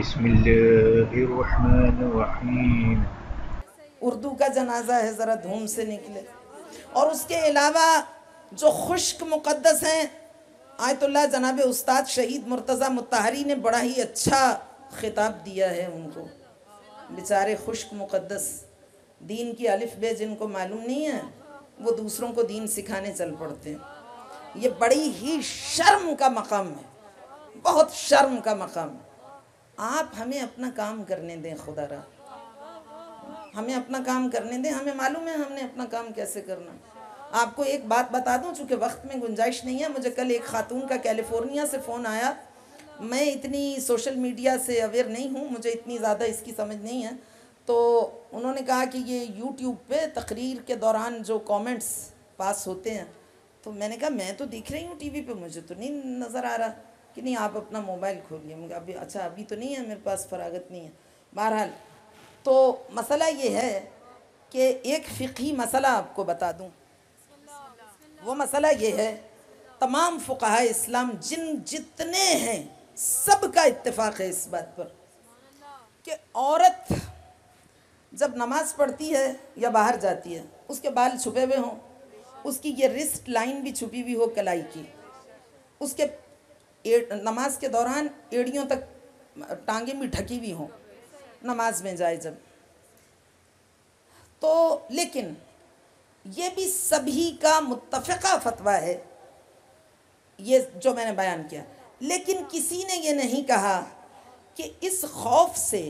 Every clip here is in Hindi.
बिस्मिल्लाहिर्रहमानिर्रहीम। उर्दू का जनाजा है, ज़रा धूम से निकले। और उसके अलावा जो खुश्क मुक़दस हैं आयतुल्ला जनाब उस्ताद शहीद मुर्तज़ा मुतहरी ने बड़ा ही अच्छा ख़िताब दिया है उनको। बेचारे खुश्क मुक़दस दीन की अलिफ बे जिनको मालूम नहीं है, वो दूसरों को दीन सिखाने चल पड़ते हैं। ये बड़ी ही शर्म का मकाम है, बहुत शर्म का मकाम है। आप हमें अपना काम करने दें, खुदा रहा हमें अपना काम करने दें, हमें मालूम है हमने अपना काम कैसे करना। आपको एक बात बता दूँ, चूँकि वक्त में गुंजाइश नहीं है, मुझे कल एक खातून का कैलिफ़ोर्निया से फ़ोन आया। मैं इतनी सोशल मीडिया से अवेयर नहीं हूँ, मुझे इतनी ज़्यादा इसकी समझ नहीं है। तो उन्होंने कहा कि ये यूट्यूब पे तकरीर के दौरान जो कमेंट्स पास होते हैं। तो मैंने कहा, मैं तो दिख रही हूँ टीवी पे, मुझे तो नहीं नज़र आ रहा। कि नहीं, आप अपना मोबाइल खोलिए। मुझे अभी अच्छा अभी तो नहीं है, मेरे पास फरागत नहीं है। बहरहाल तो मसला ये है कि एक फ़िकी मसला आपको बता दूँ। वो मसला ये है, तमाम फ़ुका इस्लाम जिन जितने हैं, सब का इत्तेफाक है इस बात पर कि औरत जब नमाज़ पढ़ती है या बाहर जाती है, उसके बाल छुपे हुए हों, उसकी ये रिस्ट लाइन भी छुपी हुई हो कलाई की, उसके नमाज़ के दौरान एड़ियों तक टांगे भी ढकी हुई हों, नमाज़ में जाए जब। तो लेकिन ये भी सभी का मुतफ़ा फतवा है, ये जो मैंने बयान किया। लेकिन किसी ने ये नहीं कहा कि इस खौफ से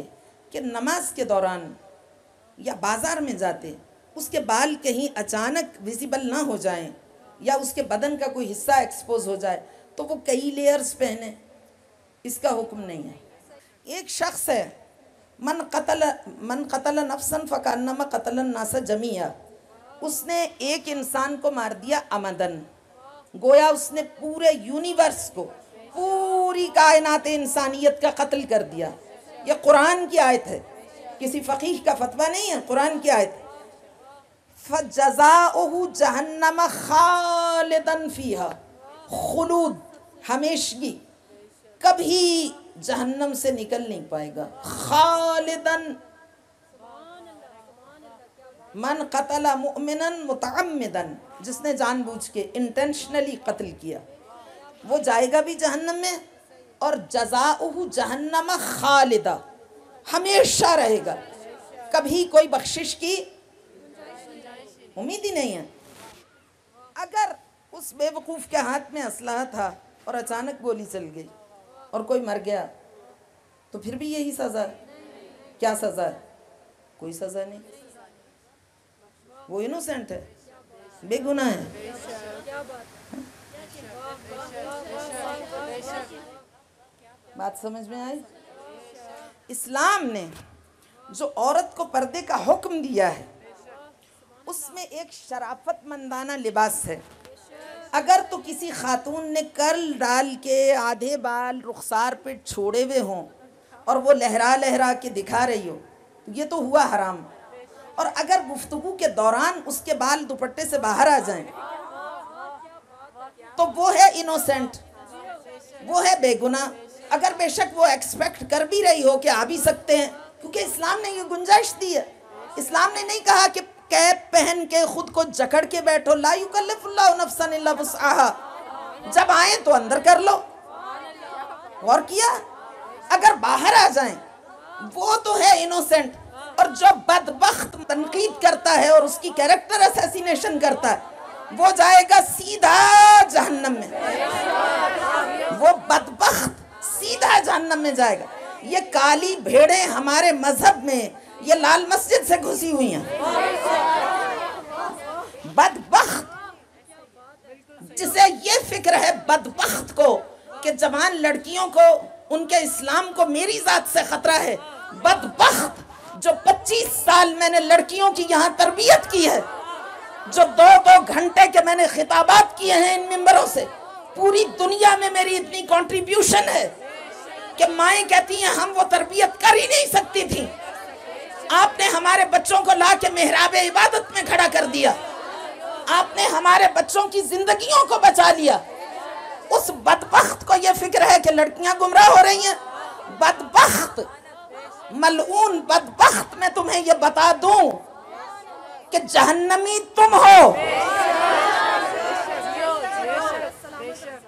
कि नमाज़ के दौरान या बाज़ार में जाते, उसके बाल कहीं अचानक विजिबल ना हो जाएँ या उसके बदन का कोई हिस्सा एक्सपोज हो जाए तो वो कई लेयर्स पहने। इसका हुक्म नहीं है। एक शख्स है, मन कतल मन कतल नफसन फ़कानमा कतल नासा जमिया। उसने एक इंसान को मार दिया अमदन। गोया उसने पूरे यूनिवर्स को, पूरी कायनात इंसानियत का कत्ल कर दिया। ये कुरान की आयत है। किसी फ़कीह का फतवा नहीं है, कुरान की आयत फ़जाऊ जहन्नम खालिदन फ़ीहा। खुलूद। हमेशगी। कभी जहन्नम से निकल नहीं पाएगा। खालिदन। मन कतला मुमिनन मुतमदन जिसने जानबूझ के इंटेंशनली कत्ल किया। वो जाएगा भी जहन्नम में और जजाऊ जहन्नम खालिदा। हमेशा रहेगा। कभी कोई बख्शिश की उम्मीद ही नहीं है। अगर उस बेवकूफ़ के हाथ में असलाह था और अचानक गोली चल गई और कोई मर गया तो फिर भी यही सज़ा क्या सज़ा है? कोई सज़ा नहीं। वो इनोसेंट है। बेगुना है। बात समझ में आई? इस्लाम ने जो औरत को पर्दे का हुक्म दिया है, उसमें एक शराफत मंदाना लिबास है। अगर तो किसी खातून ने कर्ल डाल के आधे बाल रुखसार पे छोड़े हुए हों और वो लहरा लहरा के दिखा रही हो तो ये तो हुआ हराम। और अगर गुफ्तु के दौरान उसके बाल दुपट्टे से बाहर आ जाएँ तो वो है इनोसेंट वो है बेगुना अगर बेशक वो एक्सपेक्ट कर भी रही हो कि आ भी सकते हैं, क्योंकि इस्लाम ने ये गुंजाइश दी है। इस्लाम ने नहीं कहा कि कैप पहन के खुद को जकड़ के बैठो, ला जब आए तो अंदर कर लो। और किया? अगर बाहर आ जाएँ, वो तो है इनोसेंट और जो बदबख्त तनकीद करता है और उसकी कैरेक्टर असैसिनेशन करता है, वो जाएगा सीधा जहन्नम में। वो बदबख्त सीधा जहन्नम में जाएगा। ये काली भेड़े हमारे मज़हब में ये लाल मस्जिद से घुसी हुई हैं। बदबख्त, जिसे ये फ़िक्र है बदबख्त को, कि जवान लड़कियों को, उनके इस्लाम को मेरी जात से खतरा है। बदबख्त, जो 25 साल मैंने लड़कियों की यहाँ तरबियत की है, जो दो दो घंटे के मैंने खिताबात किए हैं इन मेंबरों से, पूरी दुनिया में मेरी इतनी कंट्रीब्यूशन है, कि माएँ कहती हैं, हम वो तरबियत कर ही नहीं सकती थी। आपने हमारे बच्चों को ला के मेहराब इबादत में खड़ा कर दिया। आपने हमारे बच्चों की जिंदगियों को बचा लिया। उस बदबख्त को यह फ़िक्र है कि लड़कियाँ गुमराह हो रही हैं। बदबख्त, मलऊन बदबख्त मैं तुम्हें ये बता दूँ कि जहन्नमी तुम हो।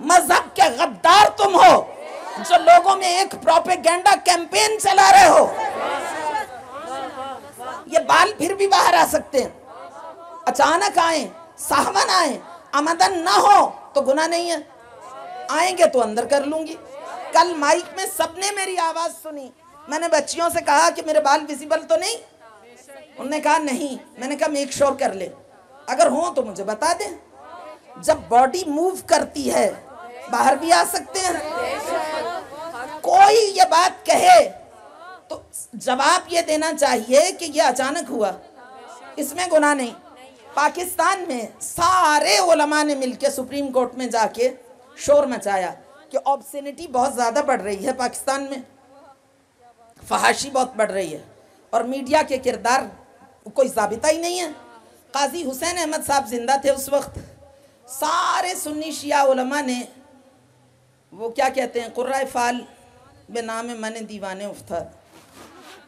मज़हब के गद्दार तुम हो, जो लोगों में एक प्रोपेगेंडा कैंपेन चला रहे हो। ये बाल फिर भी बाहर आ सकते हैं। अचानक आए साहवन आए, आमदन ना हो तो गुना नहीं है। आएँगे तो अंदर कर लूँगी। कल माइक में सबने मेरी आवाज़ सुनी। मैंने बच्चियों से कहा कि मेरे बाल विजिबल तो नहीं? उन्होंने कहा, नहीं। मैंने कहा, मेक श्योर कर ले। अगर हो तो मुझे बता दे। जब बॉडी मूव करती है, बाहर भी आ सकते हैं। कोई ये बात कहे तो जवाब ये देना चाहिए कि ये अचानक हुआ, इसमें गुना नहीं। पाकिस्तान में सारे उलमा ने मिलकर सुप्रीम कोर्ट में जाके शोर मचाया कि ऑब्सेनिटी बहुत ज़्यादा बढ़ रही है पाकिस्तान में। फहाशी बहुत बढ़ रही है और मीडिया के किरदार कोई जाबिता ही नहीं है। काजी हुसैन अहमद साहब ज़िंदा थे उस वक्त। सारे सुन्नी शिया उलमा ने वो क्या कहते हैं कुर्रा फाल बे नाम मैंने दीवाने उफ्ता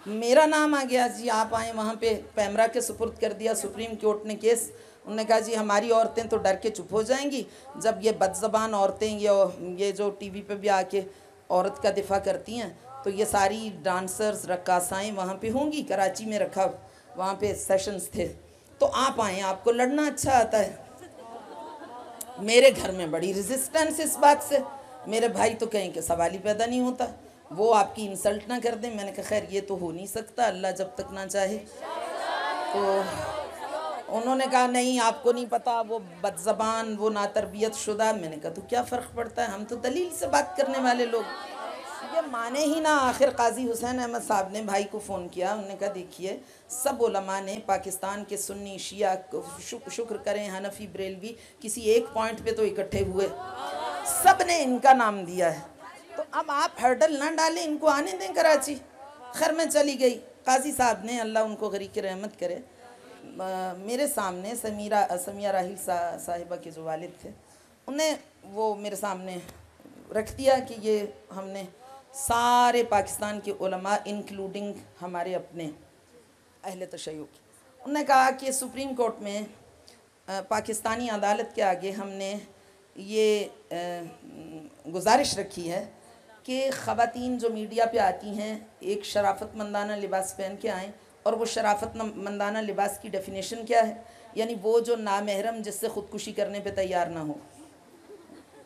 मेरा नाम आ गया जी। आप आए वहाँ पे पैमरा के सुपुर्द कर दिया, सुप्रीम कोर्ट ने केस। उन्होंने कहा, जी, हमारी औरतें तो डर के चुप हो जाएँगी। जब ये बदजबान औरतें, ये ये जो टीवी पे भी आके औरत का दिफा करती हैं तो ये सारी डांसर्स, रक्कासाएँ वहाँ पे होंगी। कराची में रखा वहाँ पे सेशंस थे। तो आप आए, आपको लड़ना अच्छा आता है। मेरे घर में बड़ी रेजिस्टेंस इस बात से। मेरे भाई तो कहें कि सवाल ही पैदा नहीं होता। वो आपकी इंसल्ट ना कर दें। मैंने कहा, खैर, ये तो हो नहीं सकता। अल्लाह जब तक ना चाहे। तो उन्होंने कहा, नहीं, आपको नहीं पता, वो बदजबान, वो ना तरबियत शुदा। मैंने कहा तो क्या फ़र्क पड़ता है? हम तो दलील से बात करने वाले लोग। ये माने ही ना आखिर काजी हुसैन अहमद साहब ने भाई को फ़ोन किया। उन्होंने कहा, देखिए, सब उलमा ने, पाकिस्तान के सुन्नी, शिया शुक्र करें, हनफी, बरेलवी, किसी एक पॉइंट पे तो इकट्ठे हुए। सबने इनका नाम दिया है। तो अब आप हर्डल ना डालें इनको आने दें कराची। खैर मैं चली गई। काजी साहब ने अल्लाह उनको गरी की रहमत करे। मेरे सामने समीरा समिया राहिल सा, साहिबा के जो वालिद थे उन्हें वो मेरे सामने रख दिया कि ये हमने सारे पाकिस्तान के उलमा इंक्लूडिंग हमारे अपने अहल तशैय उन्होंने कहा कि सुप्रीम कोर्ट में पाकिस्तानी अदालत के आगे हमने ये गुजारिश रखी है कि ख़वातीन जो मीडिया पे आती हैं, एक शराफत मंदाना लिबास पहन के आएँ, और वो शराफत मंदाना लिबास की डेफिनेशन क्या है? यानी वो जो नामहरम जिससे ख़ुदकुशी करने पे तैयार ना हो।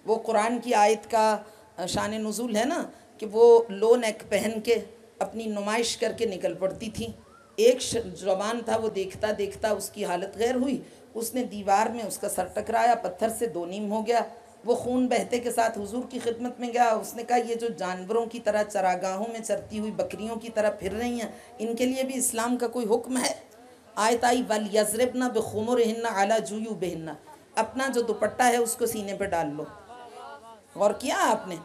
वो कुरान की आयत का शान नज़ुल है ना, कि वो लो नेक पहन के अपनी नुमाइश करके निकल पड़ती थी। एक जवान था, वो देखता देखता उसकी हालत गैर हुई। उसने दीवार में उसका सर टकराया, पत्थर से दो नीम हो गया। वो खून बहते के साथ हुजूर की खिदमत में गया। उसने कहा, ये जो जानवरों की तरह चरागाहों में चरती हुई बकरियों की तरह फिर रही हैं, इनके लिए भी इस्लाम का कोई हुक्म है? आयताई वल यजरबना बेखुमर हिन्ना आला जूयू बेहन्ना अपना जो दुपट्टा है, उसको सीने पर डाल लो। और किया आपने?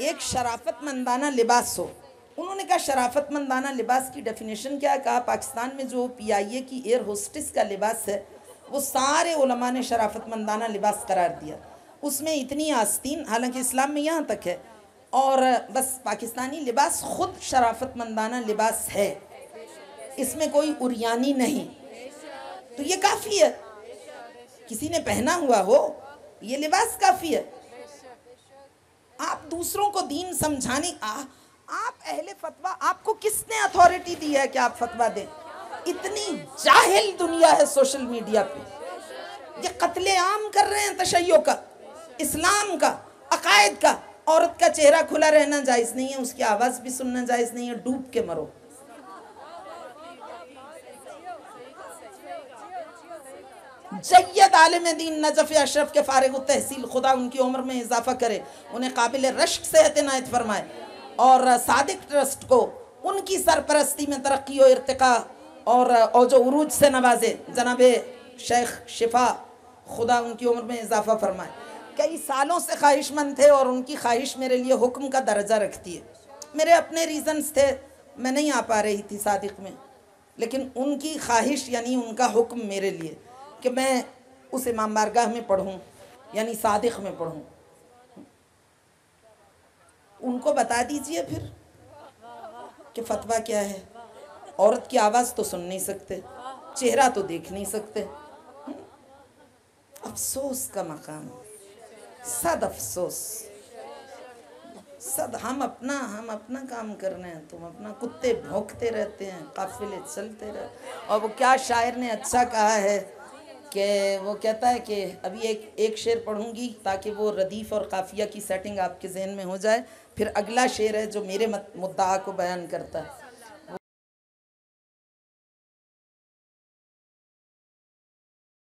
एक शराफत मंदाना लिबास हो। उन्होंने कहा शराफत मंदाना लिबास की डेफिनेशन क्या है? कहा, पाकिस्तान में जो पी आई ए की एयर होस्टिस का लिबास है, वो सारे उलमा ने शराफत मंदाना लिबास करार दिया। उसमें इतनी आस्तीन हालाँकि इस्लाम में यहाँ तक है और बस पाकिस्तानी लिबास खुद शराफत मंदाना लिबास है। इसमें कोई उरियानी नहीं। तो ये काफ़ी है। किसी ने पहना हुआ हो ये लिबास काफ़ी है। आप दूसरों को दीन समझाने आ, आप अहले फतवा आपको किसने अथॉरिटी दी है कि आप फतवा दें? इतनी जाहिल दुनिया है सोशल मीडिया पे। ये कत्ले आम कर रहे हैं तशैयों का। इस्लाम का, अकायद का, औरत का चेहरा खुला रहना जायज़ नहीं है, उसकी आवाज़ भी सुनना जायज़ नहीं है, डूब के मरो। जैद आलम दीन नजफ़ अशरफ के फ़ारग तहसील खुदा उनकी उम्र में इजाफा करे, उन्हें काबिल रश्क से नायत फरमाए और सादिक ट्रस्ट को उनकी सरपरस्ती में तरक्की और इरतका और और जो उरूज से नवाजे। जनाब शेख शिफा, खुदा उनकी उम्र में इजाफा फरमाए। कई सालों से ख्वाहिशमंद थे और उनकी ख्वाहिश मेरे लिए हुक्म का दर्जा रखती है। मेरे अपने रीज़न्स थे। मैं नहीं आ पा रही थी सादिक में। लेकिन उनकी ख्वाहिश, यानी उनका हुक्म मेरे लिए कि मैं उस इमाम बारगाह में पढ़ूँ, यानी सादिक में पढ़ूँ। उनको बता दीजिए फिर कि फतवा क्या है? औरत की आवाज़ तो सुन नहीं सकते, चेहरा तो देख नहीं सकते। अफसोस का मकाम। सद अफसोस। सद, हम अपना हम अपना काम कर रहे हैं, तुम अपना कुत्ते भौंकते रहते हैं, काफिले चलते रहे। और वो क्या शायर ने अच्छा कहा है कि वो कहता है कि अभी एक एक शेर पढ़ूँगी ताकि वो रदीफ़ और काफिया की सेटिंग आपके जहन में हो जाए, फिर अगला शेर है जो मेरे मुद्दा को बयान करता है।